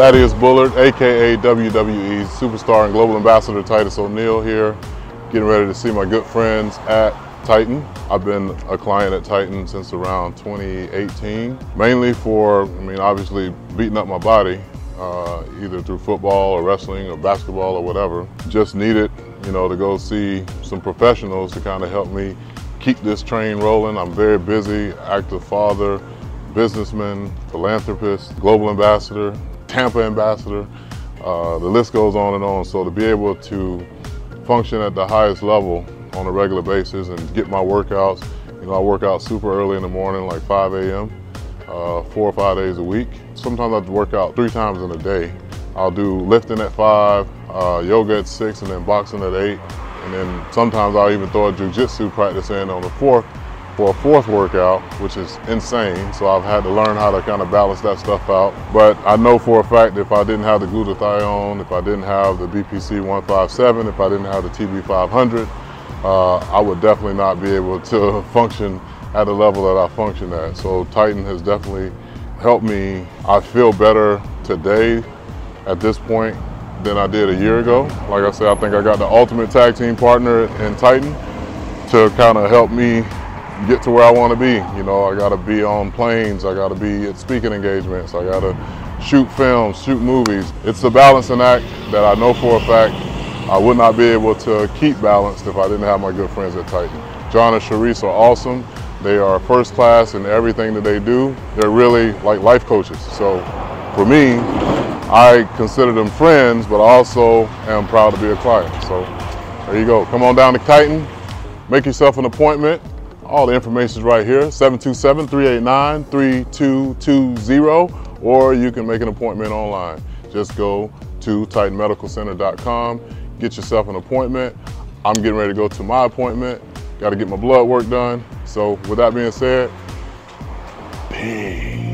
Thaddeus Bullard, aka WWE Superstar and Global Ambassador Titus O'Neil here, getting ready to see my good friends at Titan. I've been a client at Titan since around 2018, mainly for, I mean, obviously beating up my body, uh, either through football or wrestling or basketball or whatever. Just needed, you know, to go see some professionals to kind of help me keep this train rolling. I'm very busy, active father, businessman, philanthropist, global ambassador, Tampa ambassador. Uh, the list goes on and on. So to be able to function at the highest level on a regular basis and get my workouts, you know, I work out super early in the morning, like 5 a.m., uh, four or five days a week. Sometimes I have to work out three times in a day. I'll do lifting at five, uh, yoga at six, and then boxing at eight. And then sometimes I'll even throw a jujitsu practice in on the fourth for a fourth workout, which is insane. So I've had to learn how to kind of balance that stuff out. But I know for a fact if I didn't have the glutathione, if I didn't have the BPC 157, if I didn't have the TB 500, uh, I would definitely not be able to function at the level that I function at. So Titan has definitely helped me. I feel better today at this point than I did a year ago. Like I said, I think I got the ultimate tag team partner in Titan to kind of help me get to where I want to be. You know, I got to be on planes, I got to be at speaking engagements, I got to shoot films, shoot movies. It's a balancing act that I know for a fact I would not be able to keep balanced if I didn't have my good friends at Titan. John and Sharice are awesome. They are first class in everything that they do. They're really like life coaches. So for me, I consider them friends, but also am proud to be a client. So there you go. Come on down to Titan, make yourself an appointment. All the information is right here, 727-389-3220, or you can make an appointment online. Just go to titanmedicalcenter.com, get yourself an appointment. I'm getting ready to go to my appointment. Got to get my blood work done. So with that being said, peace.